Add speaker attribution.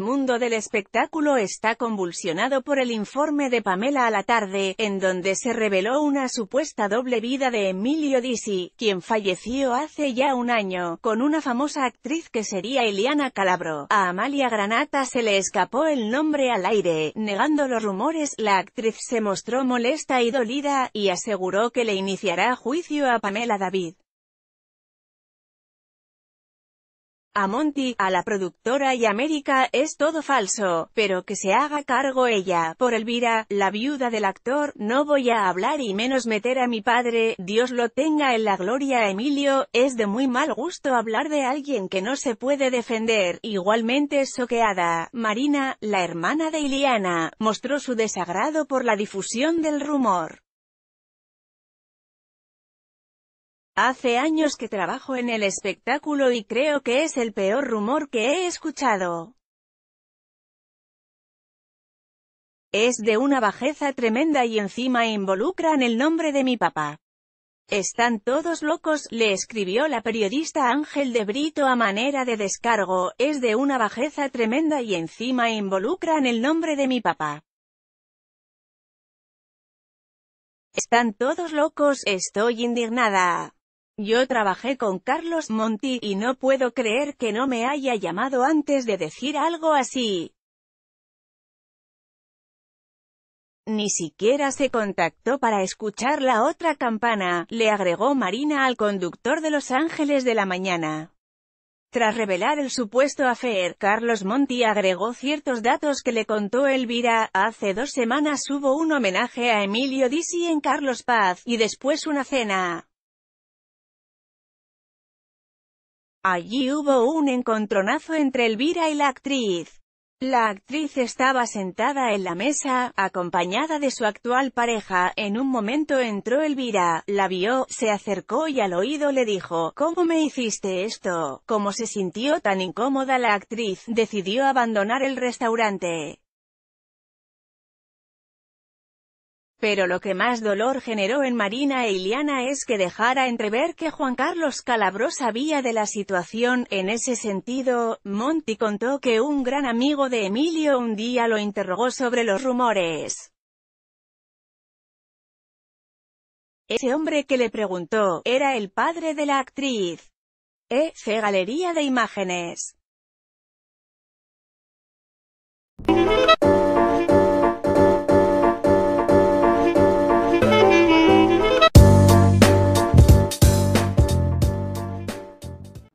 Speaker 1: mundo del espectáculo está convulsionado por el informe de Pamela a la tarde, en donde se reveló una supuesta doble vida de Emilio Dizzi, quien falleció hace ya un año, con una famosa actriz que sería Iliana Calabro. A Amalia Granata se le escapó el nombre al aire, negando los rumores, la actriz se mostró molesta y dolida, y aseguró que le iniciará juicio a Pamela David. A Monty, a la productora y América, es todo falso, pero que se haga cargo ella, por Elvira, la viuda del actor, no voy a hablar y menos meter a mi padre, Dios lo tenga en la gloria Emilio, es de muy mal gusto hablar de alguien que no se puede defender, igualmente soqueada, Marina, la hermana de Iliana, mostró su desagrado por la difusión del rumor. Hace años que trabajo en el espectáculo y creo que es el peor rumor que he escuchado. Es de una bajeza tremenda y encima involucran el nombre de mi papá. Están todos locos, le escribió la periodista Ángel de Brito a manera de descargo, es de una bajeza tremenda y encima involucran el nombre de mi papá. Están todos locos, estoy indignada. Yo trabajé con Carlos Monti, y no puedo creer que no me haya llamado antes de decir algo así. Ni siquiera se contactó para escuchar la otra campana, le agregó Marina al conductor de Los Ángeles de la Mañana. Tras revelar el supuesto affair, Carlos Monti agregó ciertos datos que le contó Elvira. Hace dos semanas hubo un homenaje a Emilio Dizzi en Carlos Paz, y después una cena. Allí hubo un encontronazo entre Elvira y la actriz. La actriz estaba sentada en la mesa, acompañada de su actual pareja, en un momento entró Elvira, la vio, se acercó y al oído le dijo, ¿cómo me hiciste esto? Como se sintió tan incómoda la actriz, decidió abandonar el restaurante. Pero lo que más dolor generó en Marina e Iliana es que dejara entrever que Juan Carlos Calabro sabía de la situación, en ese sentido, Monty contó que un gran amigo de Emilio un día lo interrogó sobre los rumores. Ese hombre que le preguntó, era el padre de la actriz. E. C. Galería de Imágenes.